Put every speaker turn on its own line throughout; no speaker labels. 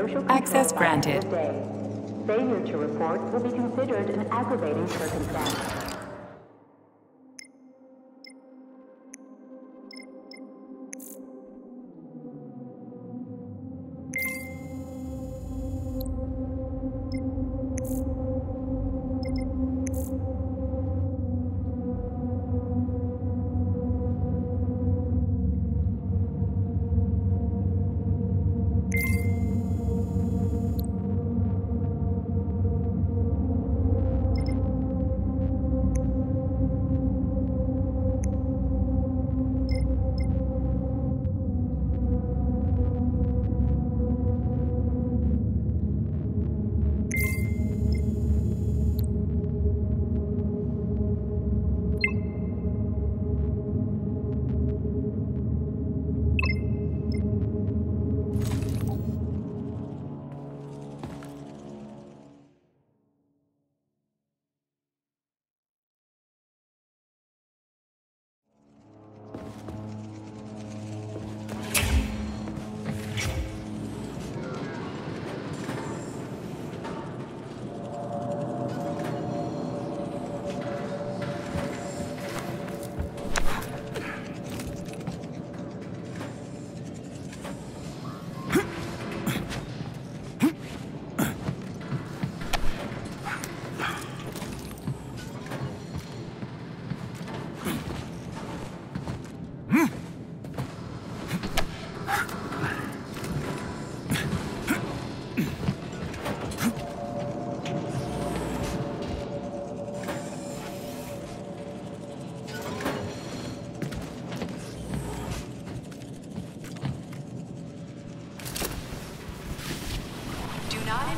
social
Access granted.
Failure to report will be considered an aggravating circumstance.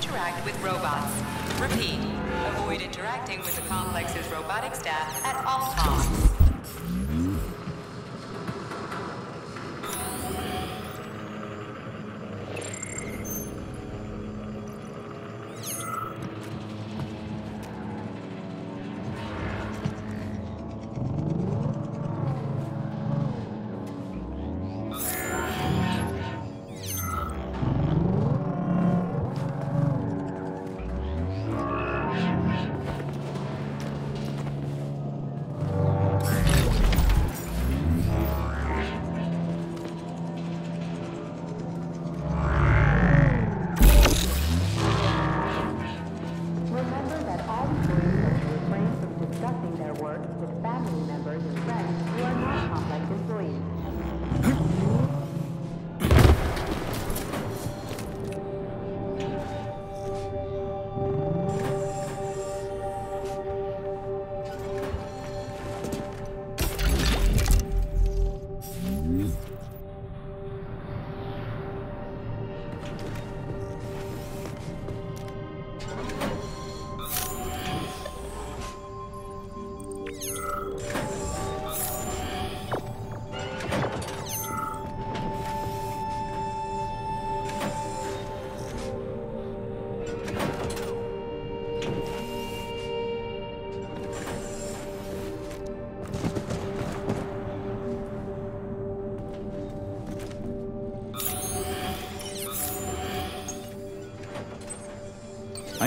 Interact with robots. Repeat, avoid interacting with the complex's robotic staff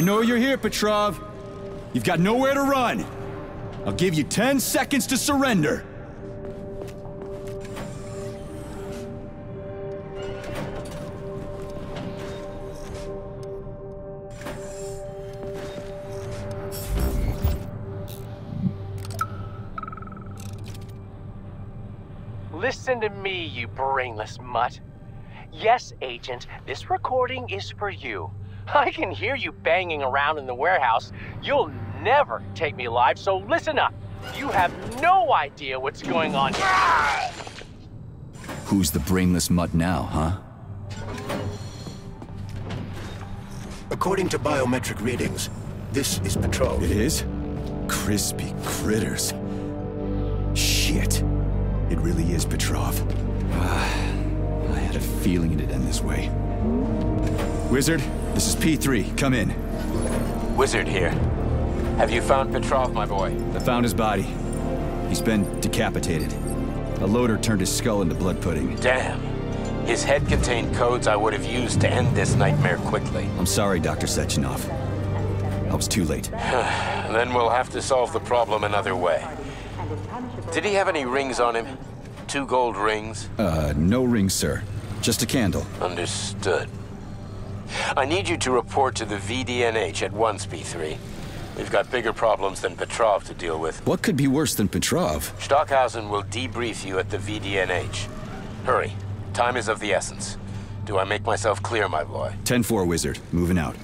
know you're here, Petrov. You've got nowhere to run. I'll give you 10 seconds to surrender.
Listen to me, you brainless mutt. Yes, Agent, this recording is for you. I can hear you banging around in the warehouse. You'll never take me alive, so listen up. You have no idea what's going on here.
Who's the brainless mutt now, huh?
According to biometric readings, this is Petrov.
It is? Crispy critters. Shit. It really is Petrov. Ah, I had a feeling it'd end this way. Wizard, this is P3. Come in.
Wizard here. Have you found Petrov, my boy?
I found his body. He's been decapitated. A loader turned his skull into blood pudding.
Damn. His head contained codes I would have used to end this nightmare quickly.
I'm sorry, Dr. Sechenov. I was too late.
then we'll have to solve the problem another way. Did he have any rings on him? Two gold rings?
Uh, no rings, sir. Just a candle.
Understood. I need you to report to the VDNH at once, P3. We've got bigger problems than Petrov to deal with.
What could be worse than Petrov?
Stockhausen will debrief you at the VDNH. Hurry. Time is of the essence. Do I make myself clear, my boy?
10-4, Wizard. Moving out.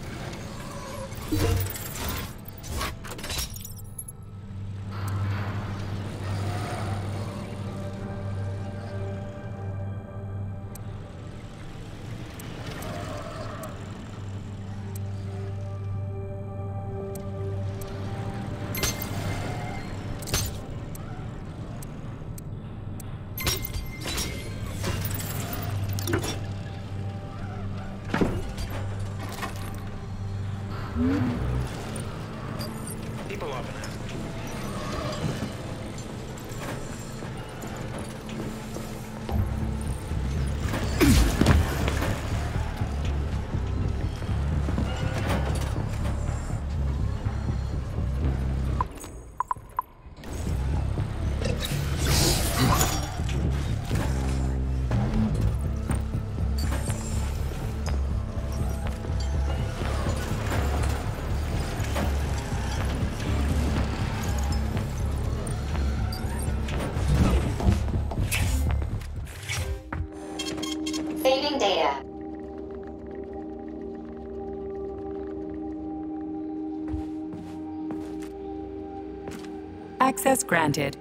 Access granted.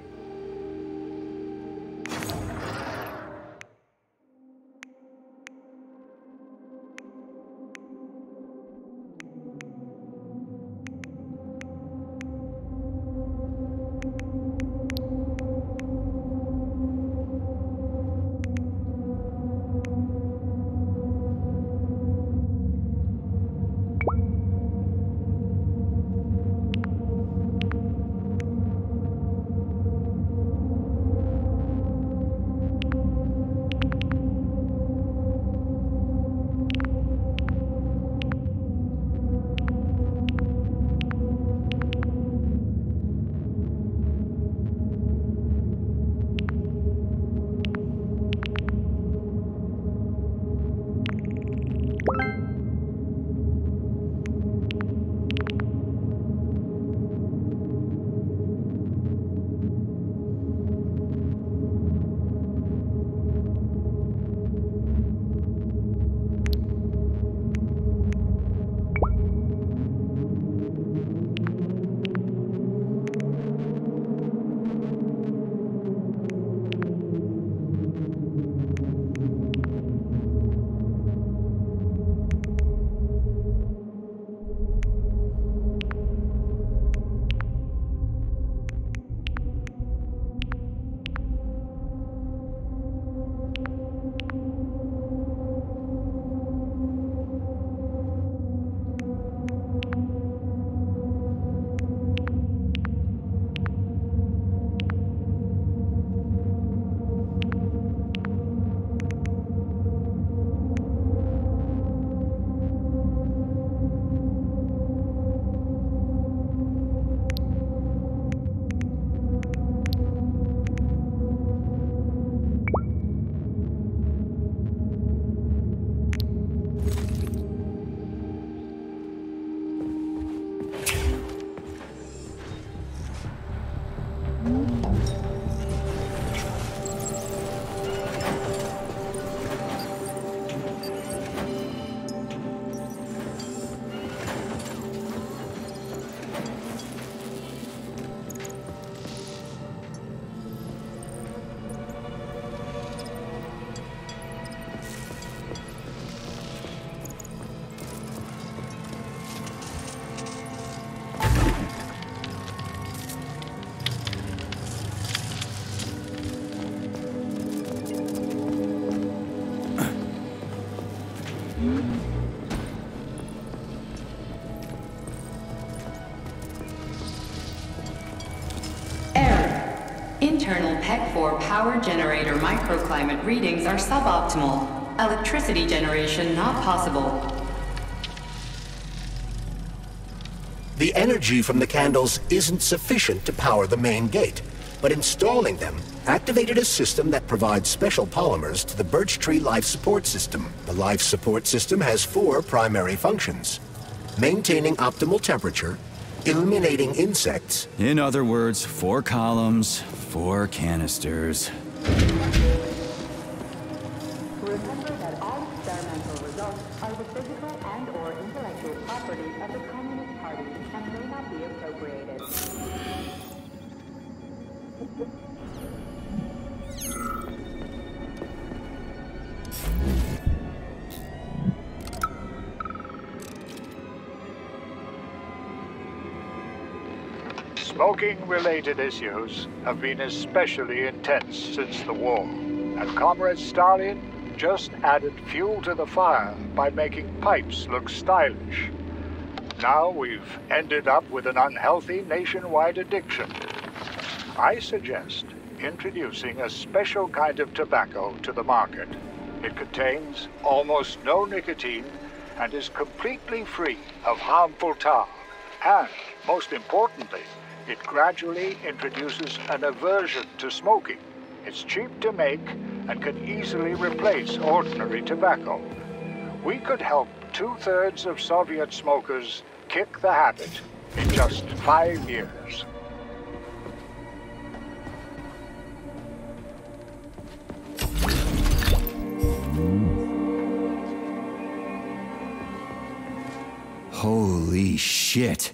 For power generator microclimate readings are suboptimal. Electricity generation not possible.
The energy from the candles isn't sufficient to power the main gate, but installing them activated a system that provides special polymers to the birch tree life support system. The life support system has four primary functions. Maintaining optimal temperature, eliminating insects,
In other words, four columns, four canisters.
Smoking-related issues have been especially intense since the war, and Comrade Stalin just added fuel to the fire by making pipes look stylish. Now we've ended up with an unhealthy nationwide addiction. I suggest introducing a special kind of tobacco to the market. It contains almost no nicotine and is completely free of harmful tar. And, most importantly, it gradually introduces an aversion to smoking. It's cheap to make and can easily replace ordinary tobacco. We could help two-thirds of Soviet smokers kick the habit in just five years.
Holy shit.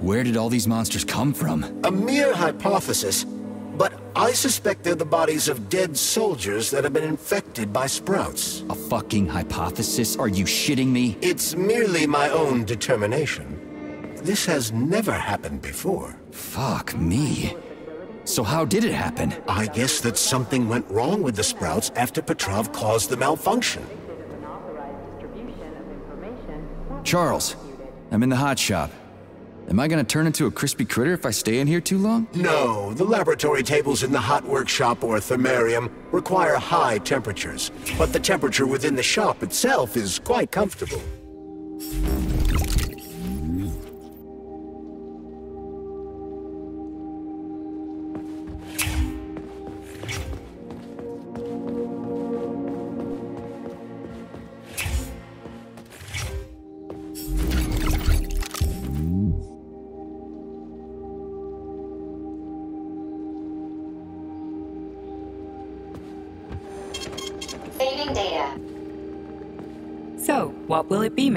Where did all these monsters come from?
A mere hypothesis, but I suspect they're the bodies of dead soldiers that have been infected by sprouts.
A fucking hypothesis? Are you shitting me?
It's merely my own determination. This has never happened before.
Fuck me. So how did it happen?
I guess that something went wrong with the sprouts after Petrov caused the malfunction.
Unauthorized distribution of information
Charles, I'm in the hot shop. Am I gonna turn into a crispy critter if I stay in here too long?
No, the laboratory tables in the hot workshop or thermarium require high temperatures, but the temperature within the shop itself is quite comfortable.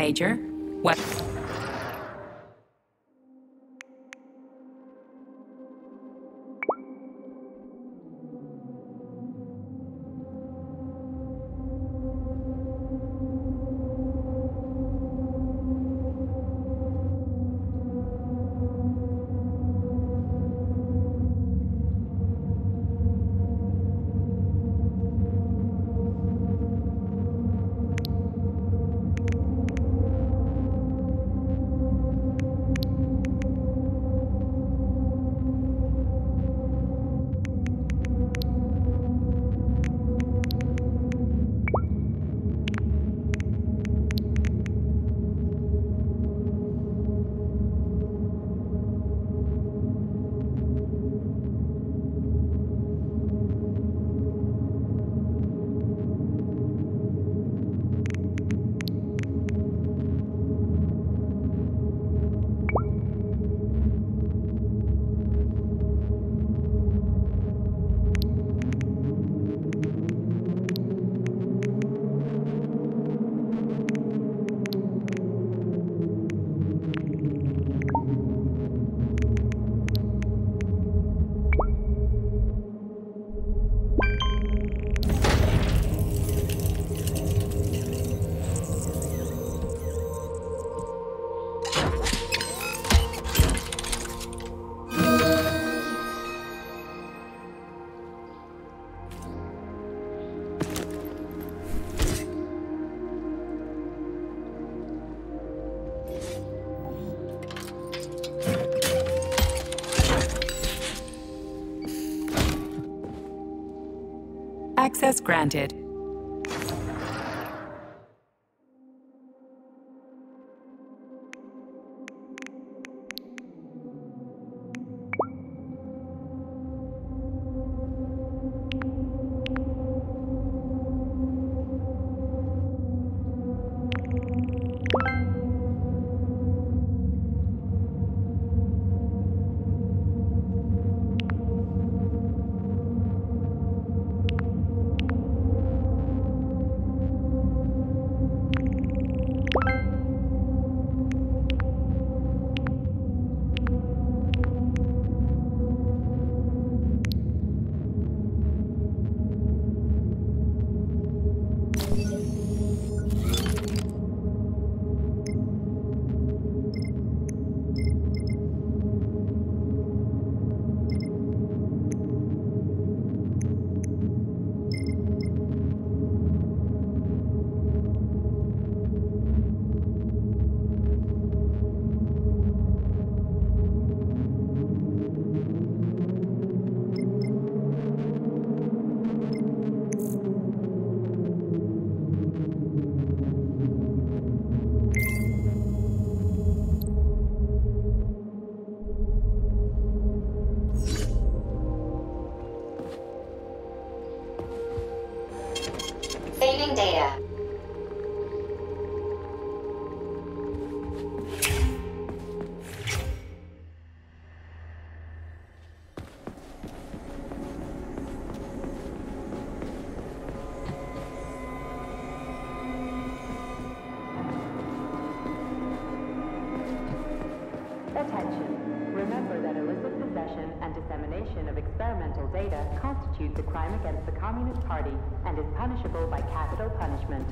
Major? What? Access granted.
Data
constitutes a crime against the Communist Party and is punishable by capital punishment.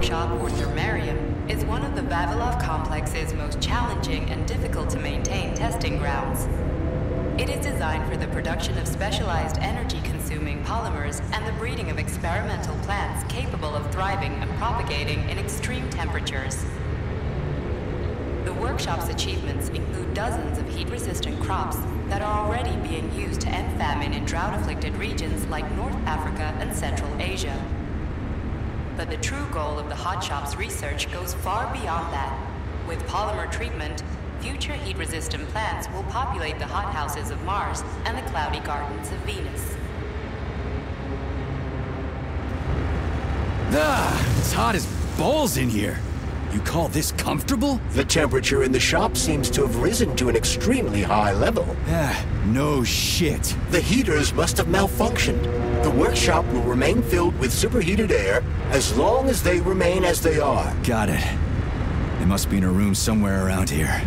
Workshop, or Thermarium, is one of the Vavilov Complex's most challenging and difficult to maintain testing grounds. It is designed for the production of specialized energy-consuming polymers and the breeding of experimental plants capable of thriving and propagating in extreme temperatures. The workshop's achievements include dozens of heat-resistant crops, that are already being used to end famine in drought-afflicted regions like North Africa and Central Asia. But the true goal of the Hot Shop's research goes far beyond that. With polymer treatment, future heat-resistant plants will populate the hothouses of Mars and the cloudy gardens of Venus.
Ah, it's hot as balls in here. You call this comfortable?
The temperature in the shop seems to have risen to an extremely high level.
Ah, no shit.
The heaters must have malfunctioned. The workshop will remain filled with superheated air as long as they remain as they are.
Got it. They must be in a room somewhere around here.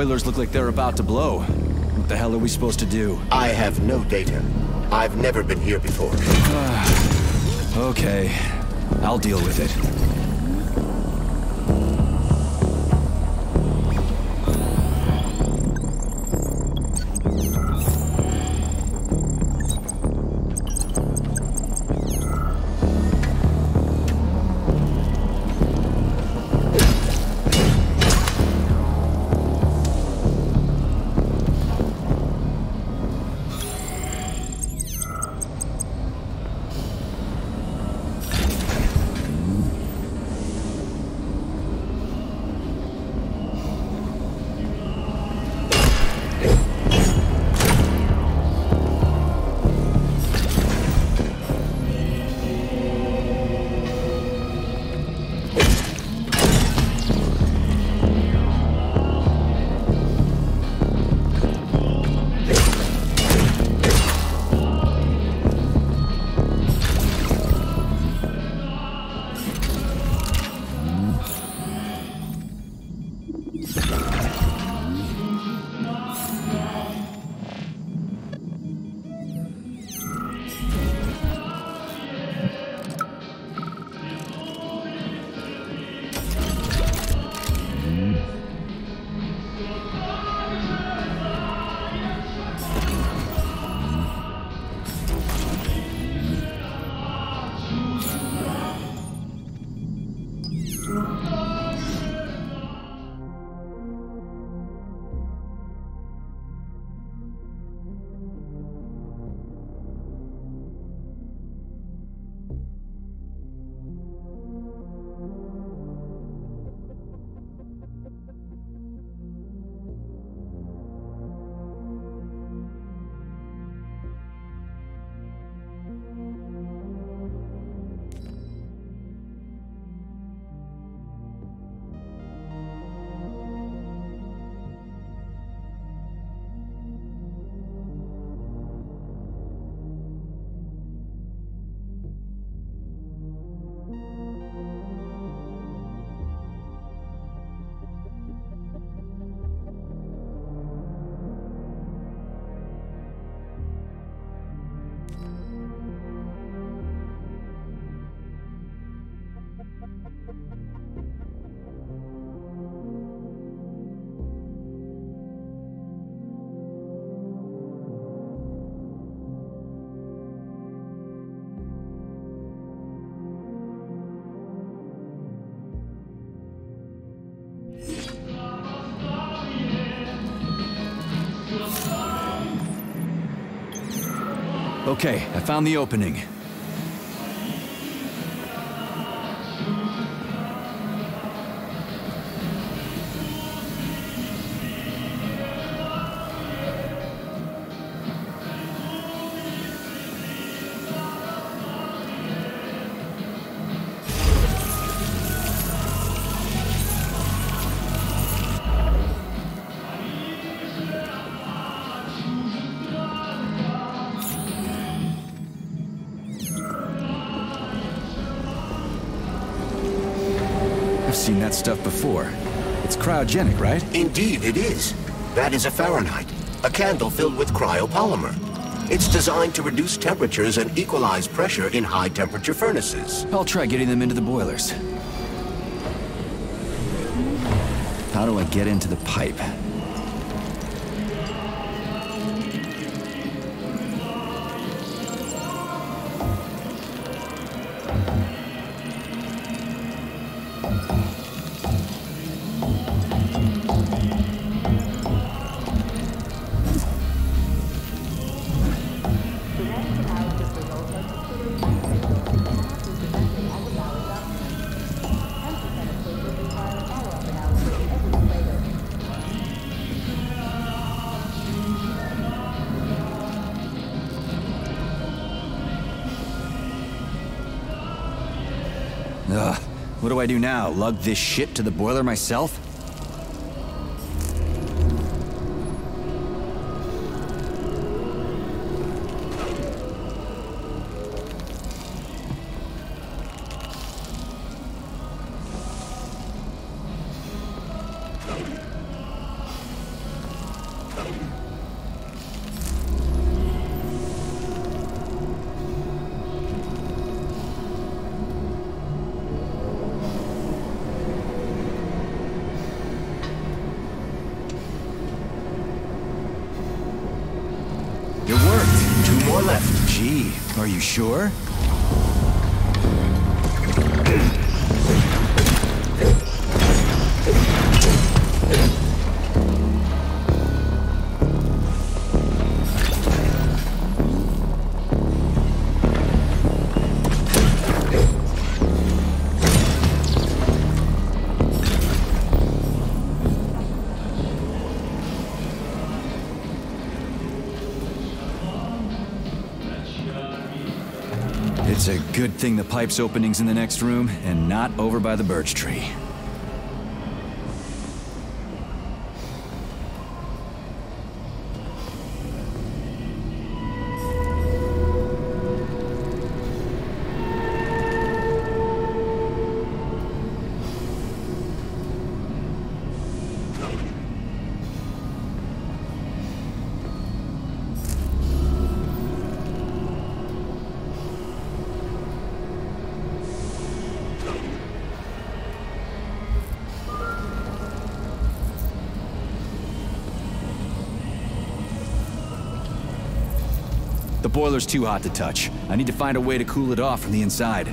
Boilers look like they're about to blow. What the hell are we supposed to do?
I have no data. I've never been here before.
Okay, I'll deal with it. Okay, I found the opening. Cryogenic, right?
Indeed, it is. That is a Fahrenheit, a candle filled with cryopolymer. It's designed to reduce temperatures and equalize pressure in high-temperature furnaces.
I'll try getting them into the boilers. How do I get into the pipe? What do I do now? Lug this shit to the boiler myself? Sure? It's a good thing the pipe's opening's in the next room and not over by the birch tree. Boiler's too hot to touch. I need to find a way to cool it off from the inside.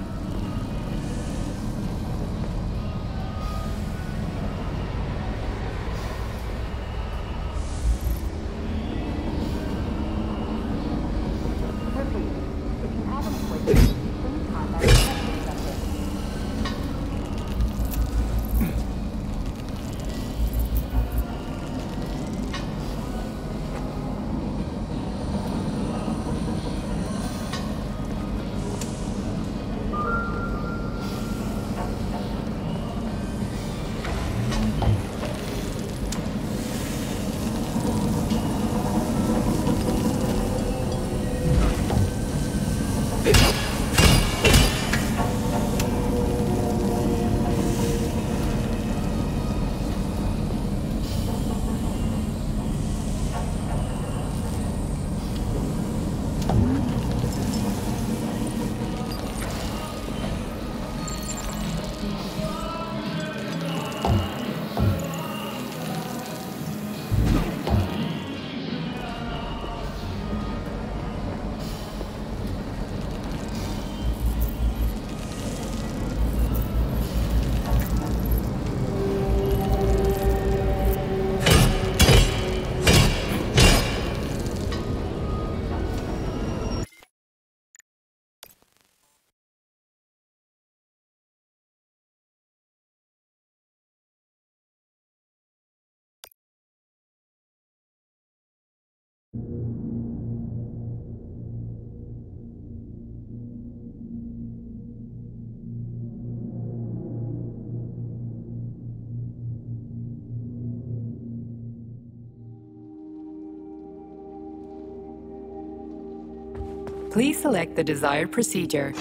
Please
select the desired procedure.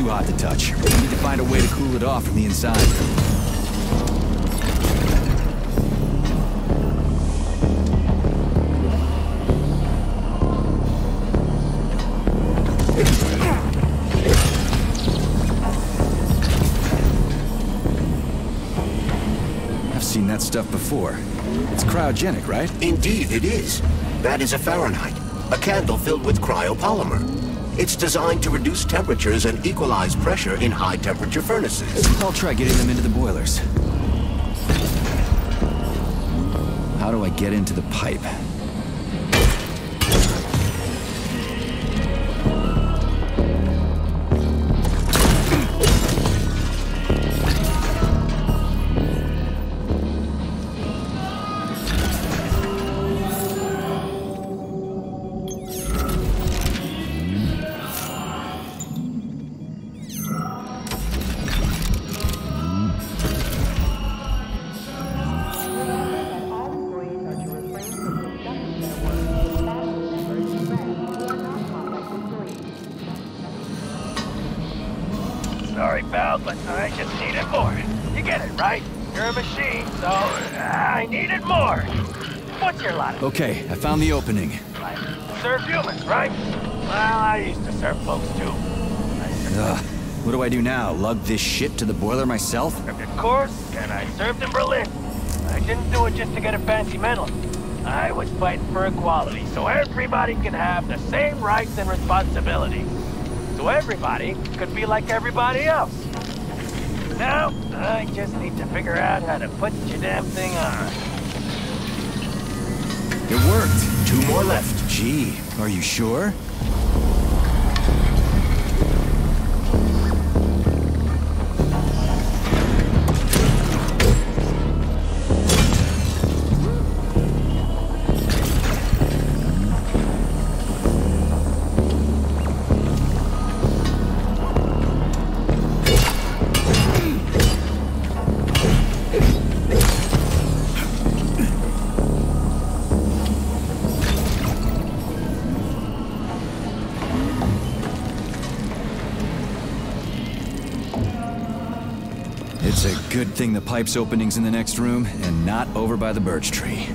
Too hot to touch. We need to find a way to cool it off from the inside. I've seen that stuff before. It's cryogenic, right?
Indeed, it is. That is a Fahrenheit, a candle filled with cryopolymer. It's designed to reduce temperatures and equalize pressure in high-temperature furnaces.
I'll try getting them into the boilers. How do I get into the pipe?
Your lot
Okay, I found the opening.
Serve humans, right? Well, I used to serve folks too.
Ugh. What do I do now? Lug this shit to the boiler myself?
Of course, and I served in Berlin. I didn't do it just to get a fancy medal. I was fighting for equality, so everybody can have the same rights and responsibilities. So everybody could be like everybody else. Now, I just need to figure out how to put your damn thing on.
It worked.
Two more left.
Gee, are you sure? Good thing the pipe's opening's in the next room and not over by the birch tree.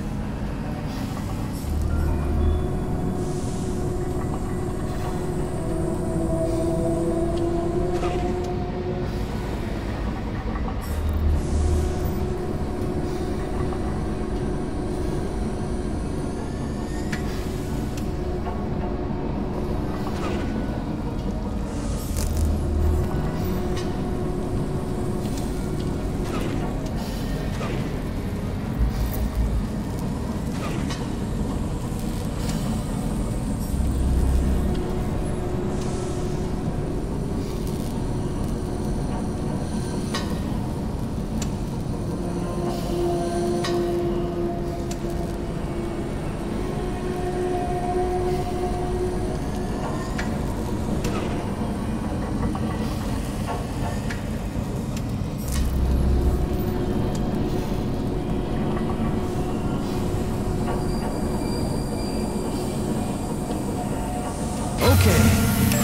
Okay,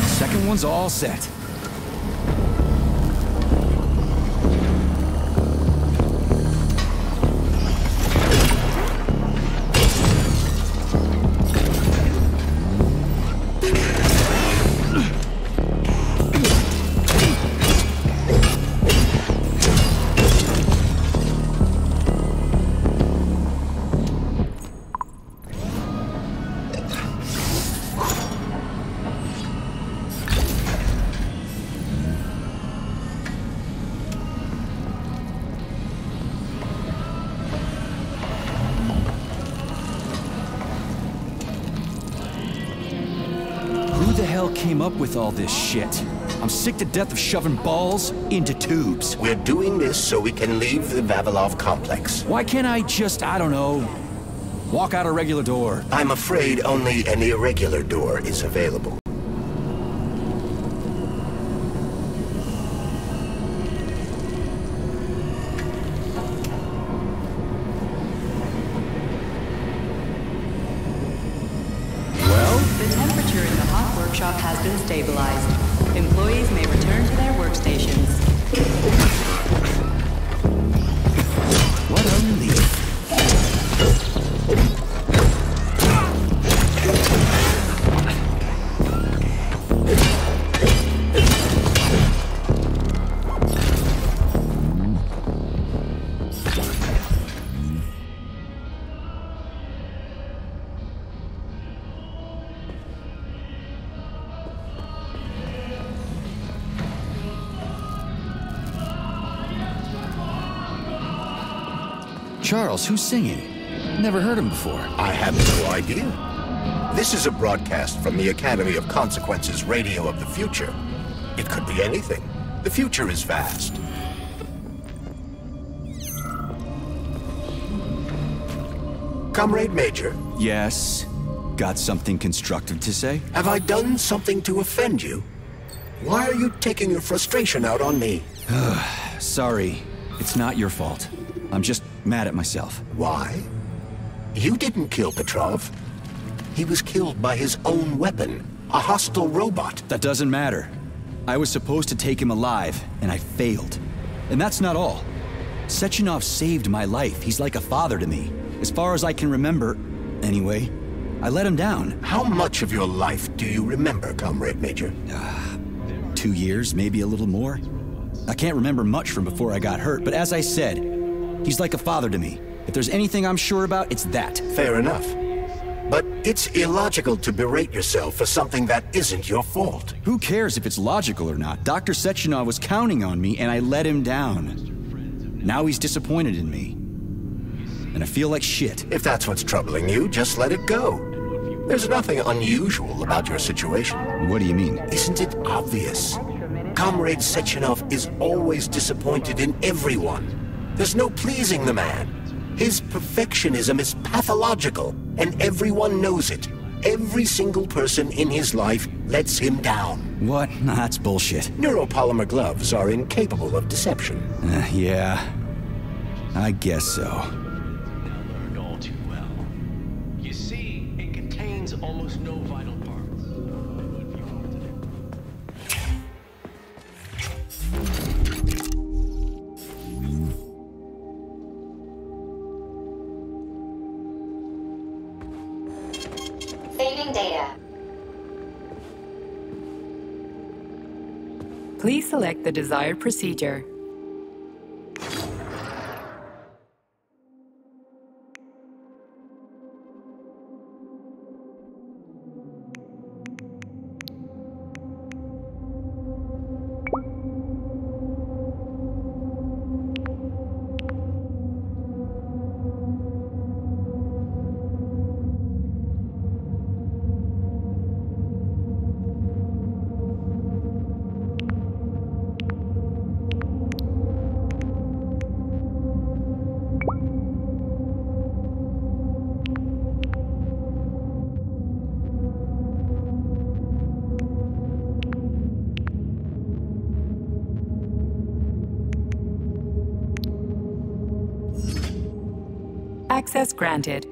second one's all set. Up with all this shit? I'm sick to death of shoving balls into tubes.
We're doing this so we can leave the Vavilov complex.
Why can't I just, I don't know, walk out a regular door?
I'm afraid only an irregular door is available.
Charles, who's singing? Never heard him before.
I have no idea. This is a broadcast from the Academy of Consequences Radio of the Future. It could be anything. The future is vast. Comrade Major,
Yes. Got something constructive to say?
have I done something to offend you? Why are you taking your frustration out on me?
Sorry. It's not your fault. I'm just mad at myself.
Why? You didn't kill Petrov. He was killed by his own weapon, a hostile robot.
That doesn't matter. I was supposed to take him alive, and I failed. And that's not all. Sechenov saved my life. He's like a father to me. As far as I can remember, anyway. I let him down.
How much of your life do you remember, Comrade Major?
Uh, two years, maybe a little more. I can't remember much from before I got hurt, but as I said, he's like a father to me. If there's anything I'm sure about, it's that.
Fair enough. But it's illogical to berate yourself for something that isn't your fault.
Who cares if it's logical or not? Dr. Sechenov was counting on me, and I let him down. Now he's disappointed in me. And I feel like shit.
If that's what's troubling you, just let it go. There's nothing unusual about your situation.
What do you mean?
Isn't it obvious? Comrade Sechenov is always disappointed in everyone. There's no pleasing the man. His perfectionism is pathological, and everyone knows it. Every single person in his life lets him down.
What? Nah, that's bullshit.
Neuropolymer gloves are incapable of deception.
Uh, yeah. I guess so.
The desired procedure. Access granted.